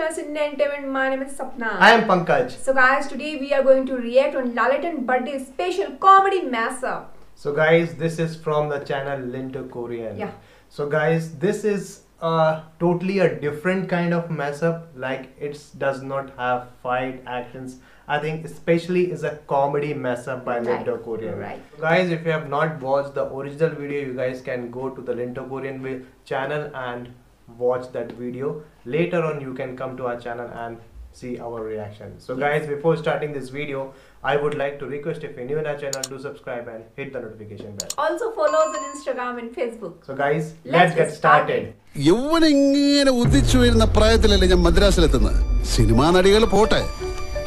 channel Cinema Entertainment. My name is Sapna. I am Pankaj. So guys, today we are going to react on Lalaton birthday special comedy mashup. So guys, this is from the channel Linto Korean. Yeah. So guys, this is uh, totally a different kind of mess up. Like it does not have fight actions. I think especially is a comedy mess up by Right. Linto Korean. Right. Guys, if you have not watched the original video, you guys can go to the Linto Korean channel and watch that video. Later on, you can come to our channel and see our reaction. So guys, before starting this video, I would like to request if anyone new in our channel, do subscribe and hit the notification bell. Also follow us on Instagram and Facebook. So guys, Let's let's, get get started. യൗവനിങ്ങനെ ഉദിച്ചു വരുന്ന പ്രായത്തിലല്ലേ ഞാൻ മദ്രാസിലെത്തുന്നത് cinema നടികൾ പോട്ടെ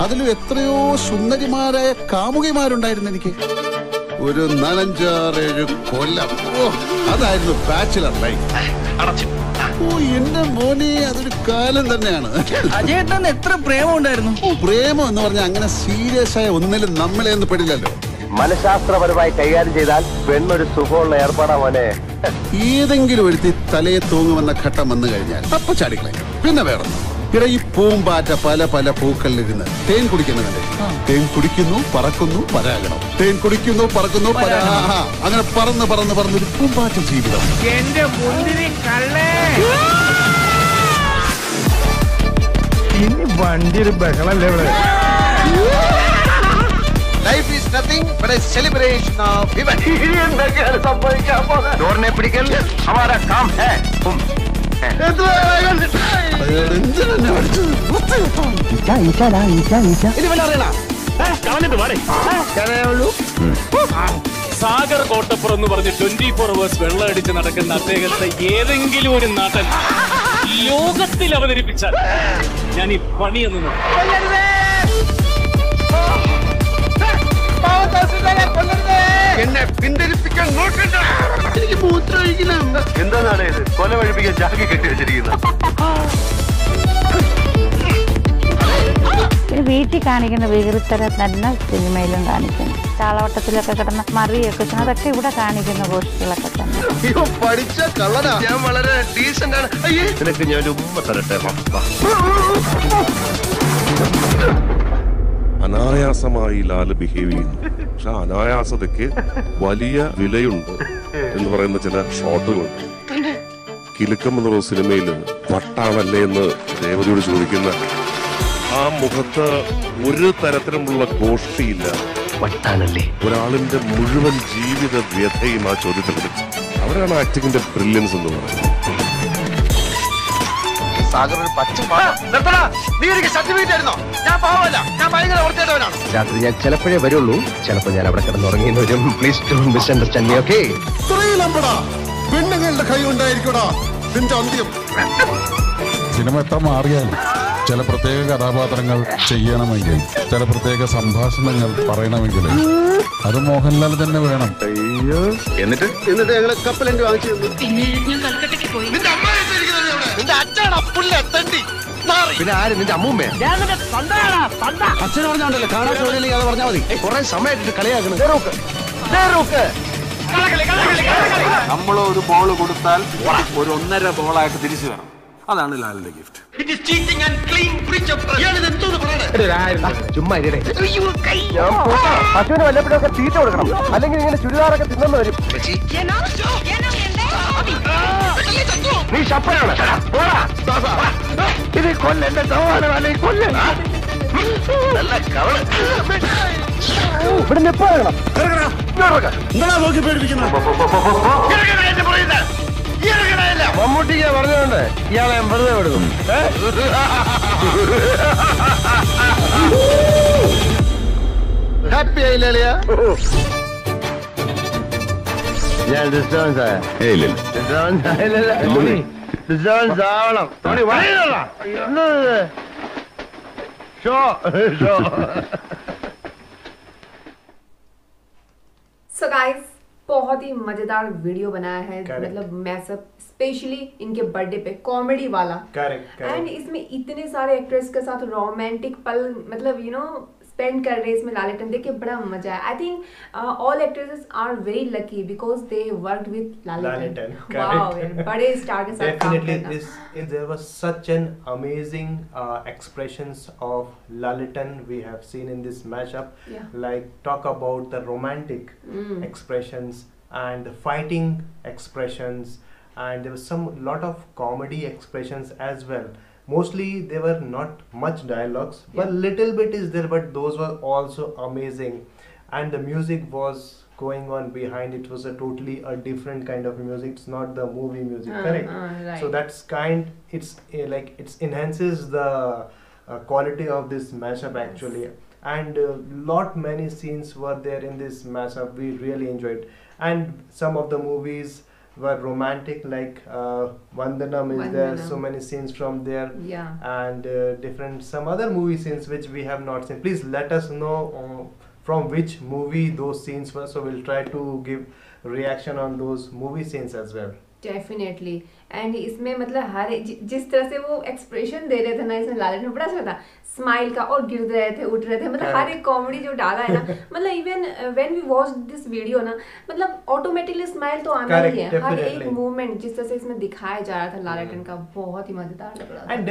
അതിലും എത്രയോ സുന്ദരിമാരായ കാമുകിമാരുണ്ടായിരുന്നു എനിക്ക് ഒരു നാലഞ്ചാറേഴ് കൊല്ലം അതായിരുന്നു bachelor life ഓ എന്റെ മോനെ അതൊരു കാലം തന്നെയാണ്. അജയേട്ടൻ എത്ര പ്രേമം ഉണ്ടായിരുന്നു ഓ, പ്രേമം എന്ന് പറഞ്ഞാൽ അങ്ങനെ സീരിയസ് ആയ ഒന്നിലും നമ്മളെ ഒന്നും പെടില്ലല്ലോ. മനഃശാസ്ത്രപരമായി കൈകാര്യം ചെയ്താൽ പെണ്ണൊരു സുഖമുള്ള ഏർപ്പാടാ മോനെ. ഏതെങ്കിലും ഒരുത്തി തലയെ തൂങ്ങുമെന്ന ഘട്ടം വന്നു കഴിഞ്ഞാൽ അപ്പൊ ചാടിക്കളെ പിന്നെ വേറെ ഇവിടെ ഈ പൂമ്പാറ്റ പല പല പൂക്കളിലിരുന്ന് തേൻ കുടിക്കുന്നുണ്ട് തേൻ കുടിക്കുന്നു പറക്കുന്നു പരാഗണം. തേൻ കുടിക്കുന്നു പറക്കുന്നു അങ്ങനെ പറന്ന് പറന്ന് പറന്നൊരു പൂമ്പാറ്റ ജീവിതം. എന്റെ മുന്തിരി കള്ളേ. ഇനി വണ്ടി ഒരു ബഹളല്ലേ ഇവിടെ? Life is nothing but a celebration of ഇവൻ എന്തൊക്കെയാണ് സംഭവിക്കാൻ പോകുന്നത്? ഡോറിനെ പിടിക്കൽ ഹമാരാ കാം ഹേ. സാഗർ കോട്ടപ്പുറം എന്ന് പറഞ്ഞ് ട്വന്റി ഫോർ അവേഴ്സ് വെള്ളം അടിച്ച് നടക്കുന്ന അദ്ദേഹത്തെ ഏതെങ്കിലും ഒരു നാട്ടൻ ലോകത്തിൽ അവതരിപ്പിച്ചാൽ ഞാൻ ഈ പണിയെന്ന്. എന്നെ പിന്തിരിപ്പിക്കാൻ നോക്കണ്ട എന്താണ് ഇത്? കൊല വഴിപ്പിക്കാൻ ജാക്കി കെട്ടി വെച്ചിരിക്കുന്നത്. വീട്ടിൽ കാണിക്കുന്ന വികൃതരെ തന്നെ സിനിമയിലും കാണിക്കുന്നു. ചാളവട്ടത്തിലൊക്കെ കിടന്ന മറിയൊക്കെ അതൊക്കെ ഇവിടെ കാണിക്കുന്ന പോസ്റ്റുകളൊക്കെ തന്നെ. അയ്യോ പഠിച്ച കള്ളനാ. ഞാൻ വളരെ ഡീസന്റ് ആണ്. അയ്യേ. നിനക്ക് ഞാൻ ഉമ്മ തരട്ടെ. അനായാസമായി ലാൽ ബിഹേവ് ചെയ്യുന്നു. പക്ഷെ അനായാസതയ്ക്ക് വലിയ വിലയുണ്ട് എന്ന് പറയുന്ന ചില ഷോട്ടുകളുണ്ട് കിലുക്കം എന്നുള്ള സിനിമയിൽ വട്ടാണല്ലേ എന്ന് രേവതിയോട് ചോദിക്കുന്ന ആ മുഖത്ത് ഒരു തരത്തിലുമുള്ള ഗോഷ്ടിയില്ല. വട്ടാണല്ലേ? ഒരാളിന്റെ മുഴുവൻ ജീവിത വ്യഥയും ആ ചോദ്യത്തിൽ അവരാണ് ആക്ടിങ്ങിന്റെ ബ്രില്യൻസ് എന്ന് പറയുന്നത്. സാഗർ ഒരു പച്ച നീ എനിക്ക് സർട്ടിഫിക്കറ്റ് ആയിരുന്നോ? ഞാൻ പാവല്ല ഞാൻ രാത്രി ഞാൻ ചിലപ്പോഴേ വരുള്ളൂ. ചിലപ്പോൾ ഞാൻ അവിടെ കിടന്നുറങ്ങിയെന്ന് വരും. Please to misunderstand me okay ഇത്രയിലമ്പടാ പെണ്ണുങ്ങളുടെ കൈ ഉണ്ടായിരിക്കടാ നിന്റെ അന്ത്യം. സിനിമ എത്ര മാറിയാലും ചില പ്രത്യേക കഥാപാത്രങ്ങൾ ചെയ്യണമെങ്കിൽ ചില പ്രത്യേക സംഭാഷണങ്ങൾ പറയണമെങ്കിൽ അത് മോഹൻലാൽ തന്നെ വേണം. എന്നിട്ട്? എന്നിട്ട് ഞങ്ങൾ കപ്പലണ്ടി വാങ്ങിച്ചു? നിന്റെ അമ്മ നിന്റെ അച്ഛനാ പുല്ല തണ്ടി പിന്നെ ആര്? നിന്റെ അമ്മൂമ്മേ? അച്ഛൻ പറഞ്ഞോണ്ടല്ലോ കാണാൻ ചോദിച്ചില്ലെങ്കിൽ അത് പറഞ്ഞാൽ മതി. കുറെ സമയമായിട്ട് കളിയാക്കണം. നമ്മൾ ഒരു ബോൾ കൊടുത്താൽ ഒരു ഒന്നര ബോളായിട്ട് തിരിച്ചു വരണം. അതാണ് ലാലിന്റെ ഗിഫ്റ്റ് ചുമ്മാ. പശുവിന് വല്ലപ്പോഴൊക്കെ തീറ്റ കൊടുക്കണം. അല്ലെങ്കിൽ ഇങ്ങനെ ചുരിദാറൊക്കെ തിന്നു വരും. ശപ്പനാണ്. ഇത് കൊല്ലെന്റെ സവാണ് അല്ലെങ്കിൽ കൊല്ല. ഇവിടെ നിപ്പോ നോക്കി പേടിപ്പിക്കുന്നത് മമ്മൂട്ടിക്ക് പറഞ്ഞോണ്ട് ഇയാളെ വെറുതെ വിടുന്നു. ഹാപ്പി ആയില്ല അളിയ ഞാൻ ഡിസ്റ്റർബൻസ് ആയ ഡിസ്റ്റർബൻസ് ആയില്ലല്ല ഡിസ്റ്റർബൻസ് ആവണം Tony വഴിയിലുള്ള show show So guys, बहुत ही मजेदार वीडियो बनाया है Correct. मतलब मैसअप स्पेशली इनके बर्थडे पे कॉमेडी वाला Correct, correct. एंड इसमें इतने सारे एक्टर्स के साथ रोमांटिक पल मतलब यू नो स्पेंड कर रहे हैं इसमें लाल लालेटन देख के बड़ा मज़ा है I think all actresses are very lucky because they work with Laletan. बड़े स्टार के साथ काम Definitely, करना there was such an amazing uh, expressions of Lalitan we have seen in this mashup. Yeah. Like talk about the romantic Mm. expressions and the fighting expressions, and there was some lot of comedy expressions as well. Mostly they were not much dialogues, but little bit is there, but those were also amazing, and the music was going on behind. It was a totally a different kind of music. It's not the movie music Ah, correct? ah, right. so that's kind it's uh, like it's enhances the uh, quality of this mashup actually. And uh, lot many scenes were there in this mashup. We really enjoyed. And some of the movies were romantic like uh, Vandanam is Vandanam. there so many scenes from there. Yeah. And uh, different some other movie scenes which we have not seen. Please let us know uh, from which movie those scenes were so we'll try to give reaction on those movie scenes as well. Definitely. And इसमें मतलब हर जि- जिस तरह से वो expression दे रहे थे ना इसमें लालच में बड़ा अच्छा था स्माइल का और गिर रहे थे उठ रहे थे मतलब हर. एक कॉमेडी जो डाला है ना मतलब even when we watch this video ना मतलब ऑटोमेटिकली स्माइल तो आना ही है हर एक. मूवमेंट जिस तरह से इसमें दिखाया जा रहा था लालटन का बहुत ही मज़ेदार लग रहा था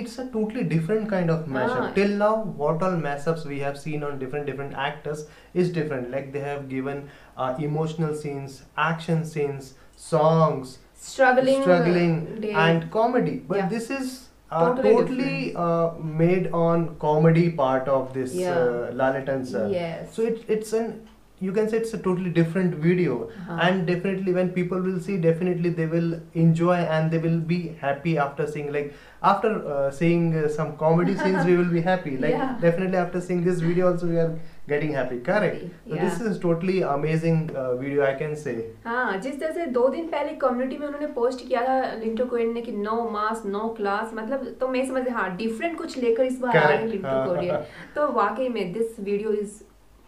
it's a totally different kind of mashup Ah. till now what all mashups we have seen on different different actors is different like they have given uh, emotional scenes action scenes songs Struggling, struggling uh, day. and comedy but Yeah. this is uh, Totally totally uh, made on comedy part of this Yeah. uh, Lalitan sir Yes. so it, it's an you can say it's a totally different video Uh-huh. and definitely when people will see definitely they will enjoy and they will be happy after seeing like after uh, seeing uh, some comedy scenes we will be happy like Yeah. definitely after seeing this video also we are getting happy correct so this is totally amazing uh, video i can say हाँ जिस तरह से दो दिन पहले community में उन्होंने post किया था लिंटो कोरियन ने कि नो मास नो क्लास मतलब तो मैं समझ हाँ डिफरेंट कुछ लेकर इस बार आए हैं Correct. लिंटो हाँ, कोरियन हाँ। तो वाकई में दिस वीडियो इज़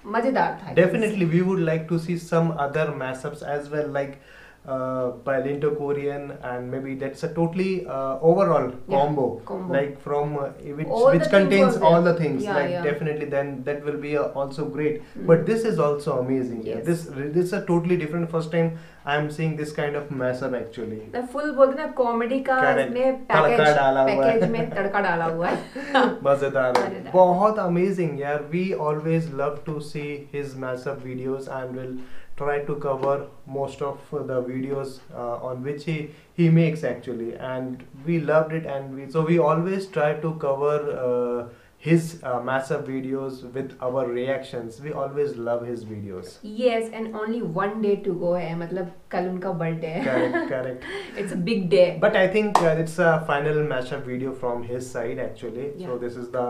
मज़ेदार था definitely we would like to see some other mashups as well like uh, by Linto Korean and maybe that's a totally uh, overall Yeah, combo, combo. like from uh, which, All the which things contains was all there. the things Yeah, like yeah. definitely then that will be uh, also great Mm. but this is also amazing yeah. Yes. this this is a totally different first time I am seeing this kind of mashup actually full बोलते ना comedy का Correct. इसमें तड़का package डाला हुआ है। Package में तड़का डाला हुआ है मजेदार है मजेदार। बहुत अमेजिंग यार we always love to see his mashup videos and will try to cover most of the videos uh, on which he he makes actually. And we loved it and we so we always try to cover uh, his uh, massive videos with our reactions. We always love his videos. Yes and only one day to go hai. Matlab kal unka birthday correct correct. It's a big day. But i think uh, it's a final mashup video from his side actually. Yeah. so this is the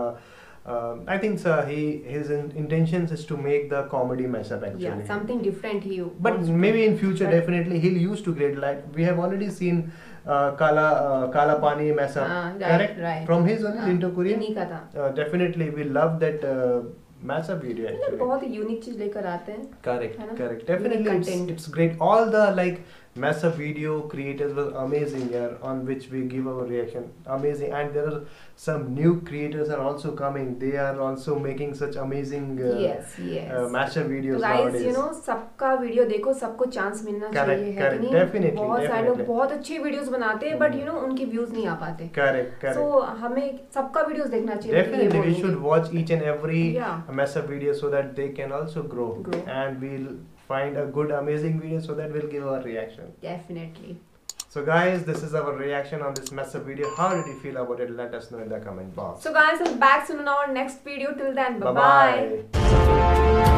uh, I think sir, he his in, intentions is to make the comedy mess up actually. Yeah, something different he. But maybe in future, definitely he'll use to great like we have already seen uh, Kala uh, Kala Pani mess up. Uh, right, correct. Right. From his only uh, into korean Uh, definitely, we love that. Uh, match a video actually बहुत ही unique चीज़ लेकर आते हैं correct correct definitely it's great all the like match video creators was amazing यार on which we give our reaction amazing and there are some new creators are also coming they are also making such amazing yes yes match a video you know सबका video देखो सबको chance मिलना चाहिए है correct definitely बहुत सारे लोग बहुत अच्छे वीडियोस बनाते हैं बट यू नो उनके व्यूज़ नहीं आ पाते। करेक्ट करेक्ट सो हमें सबका वीडियोस देखना चाहिए definitely we should watch each and every massive video so that they can also grow, Grow. and we'll find a good, amazing video so that we'll give our reaction. Definitely. So, guys, this is our reaction on this massive video. How did you feel about it? Let us know in the comment box. So guys, we'll back soon on our next video. Till then, Bye-bye. bye.